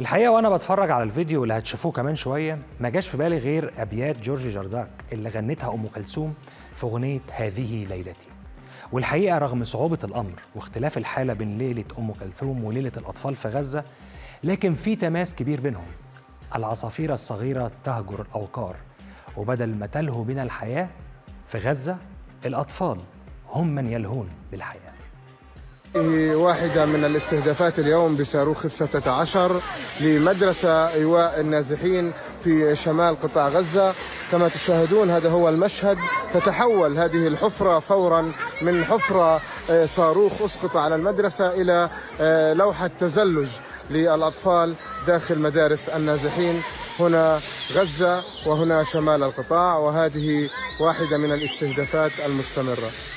الحقيقة وأنا بتفرج على الفيديو اللي هتشوفوه كمان شوية ما جاش في بالي غير أبيات جورج جرداك اللي غنتها أم كلثوم في أغنية هذه ليلتي. والحقيقة رغم صعوبة الأمر واختلاف الحالة بين ليلة أم كلثوم وليلة الأطفال في غزة لكن في تماس كبير بينهم. العصافير الصغيرة تهجر الأوقار وبدل ما تلهو بنا الحياة في غزة الأطفال هم من يلهون بالحياة. واحدة من الاستهدافات اليوم بصاروخ 16 لمدرسة إيواء النازحين في شمال قطاع غزة. كما تشاهدون هذا هو المشهد. تتحول هذه الحفرة فورا من حفرة صاروخ أسقط على المدرسة إلى لوحة تزلج للأطفال داخل مدارس النازحين. هنا غزة وهنا شمال القطاع وهذه واحدة من الاستهدافات المستمرة.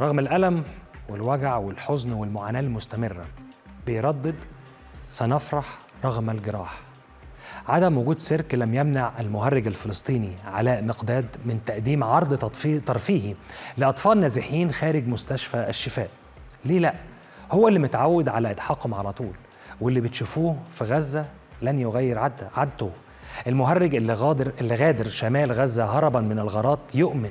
رغم الألم والوجع والحزن والمعاناة المستمرة بيردد سنفرح رغم الجراح. عدم وجود سيرك لم يمنع المهرج الفلسطيني علاء مقداد من تقديم عرض ترفيهي لأطفال نازحين خارج مستشفى الشفاء. ليه لأ؟ هو اللي متعود على إضحاكهم على طول واللي بتشوفوه في غزة لن يغير عد عادته. المهرج اللي غادر اللي غادر شمال غزة هربا من الغارات يؤمن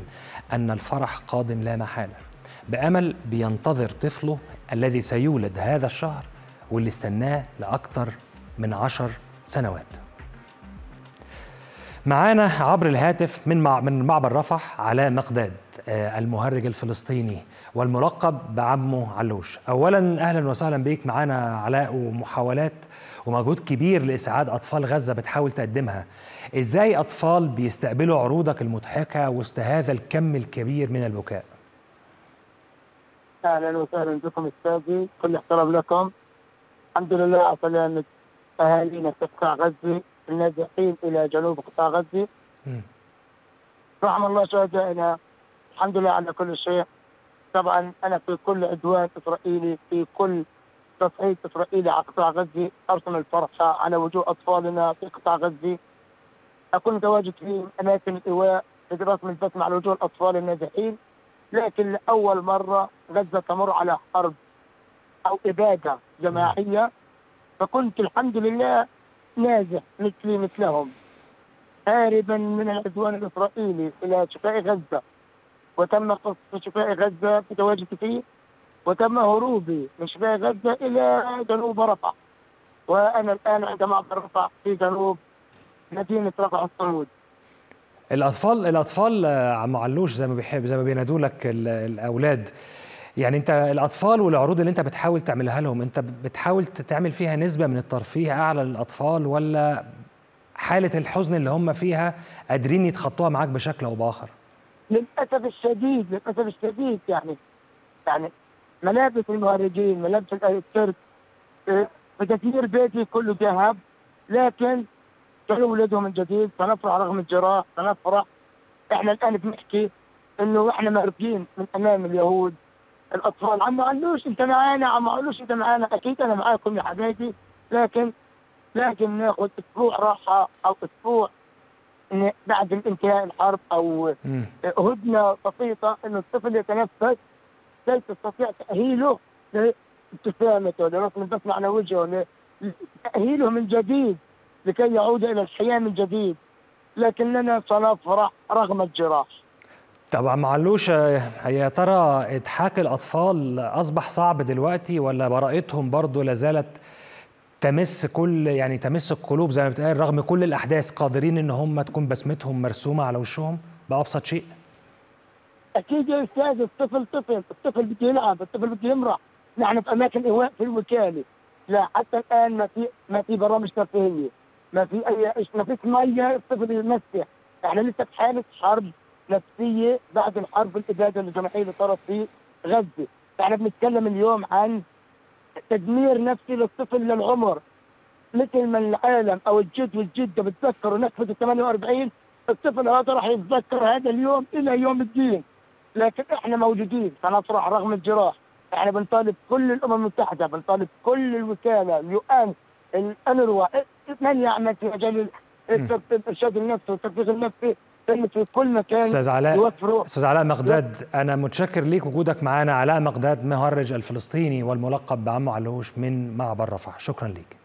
أن الفرح قادم لا محالة. بأمل بينتظر طفله الذي سيولد هذا الشهر واللي استناه لأكثر من عشر سنوات. معانا عبر الهاتف من من معبر رفح علاء مقداد المهرج الفلسطيني والملقب بعمه علوش. اولا أهلا وسهلا بيك معانا علاء ومحاولات ومجهود كبير لإسعاد أطفال غزة بتحاول تقدمها. إزاي أطفال بيستقبلوا عروضك المضحكة وسط هذا الكم الكبير من البكاء؟ أهلا وسهلا بكم أستاذي كل احترام لكم. الحمد لله على سلامه أهالينا في قطاع غزة النازحين إلى جنوب قطاع غزة. رحم الله شهدائنا. الحمد لله على كل شيء. طبعا أنا في كل عدوان إسرائيلي في كل تصعيد إسرائيلي على قطاع غزة أرسم الفرحة على وجوه أطفالنا في قطاع غزة. أكون متواجد في أماكن الإيواء لرسم البسمه على وجوه الأطفال النازحين. لكن لأول مرة غزة تمر على حرب أو إبادة جماعية فكنت الحمد لله نازح مثلي مثلهم هاربا من العدوان الإسرائيلي إلى شفاء غزة. وتم قصف شفاء غزة بتواجدي فيه وتم هروبي من شفاء غزة إلى جنوب رفح. وأنا الآن عند معبر رفح في جنوب مدينة رفح الصعود الاطفال الأطفال عم علوش زي ما بيحب زي ما بينادوا لك الأولاد. يعني أنت الأطفال والعروض اللي أنت بتحاول تعملها لهم أنت بتحاول تعمل فيها نسبة من الترفيه أعلى للأطفال ولا حالة الحزن اللي هم فيها قادرين يتخطوها معاك بشكل أو بآخر؟ للأسف الشديد للأسف الشديد. يعني يعني ملابس المهرجين ملابس الترك بتدمير بيتي كله ذهب لكن جاءوا ولادهم من جديد سنفرح رغم الجراح سنفرح. إحنا الآن بنحكي إنه إحنا مهربين من أمام اليهود. الأطفال عم علوش أنت معانا عم علوش أنت معانا. أكيد أنا معاكم يا حبايبي لكن لازم ناخذ أسبوع راحة أو أسبوع بعد انتهاء الحرب أو هدنة بسيطة إنه الطفل يتنفس. كي تستطيع تأهيله لابتسامته لرسم البسمه على وجهه تاهيله من جديد. لكي يعود إلى الحياة من جديد لكننا سنفرح رغم الجراح. طبعا معلوش يا ترى إضحاك الأطفال أصبح صعب دلوقتي ولا براءتهم برضه لازالت تمس كل يعني تمس القلوب زي ما بتقال رغم كل الأحداث قادرين إن هم تكون بسمتهم مرسومة على وشهم بأبسط شيء؟ أكيد يا أستاذ الطفل طفل الطفل بده يلعب الطفل بده يمرح نحن في أماكن ايواء في الوكالة. لا حتى الآن ما في ما في برامج ترفيهية. ما في أي ما في مية الطفل يمسح. إحنا لسه في حالة حرب نفسية بعد الحرب الإبادة الجماعية اللي صارت في غزة، إحنا بنتكلم اليوم عن تدمير نفسي للطفل للعمر. مثل ما العالم أو الجد والجدة بتذكروا نكبه 48 الطفل هذا راح يتذكر هذا اليوم إلى يوم الدين. لكن إحنا موجودين سنفرح رغم الجراح. إحنا بنطالب كل الأمم المتحدة بنطالب كل الوكالة اليو الأنروا من يعمل في مجال الإرشاد النفسي والتركيز النفسي في كل مكان أستاذ علاء أستاذ علاء مقداد أنا متشكر ليك وجودك معانا. علاء مقداد مهرج الفلسطيني والملقب بعمو علوش من معبر رفح. شكرا ليك.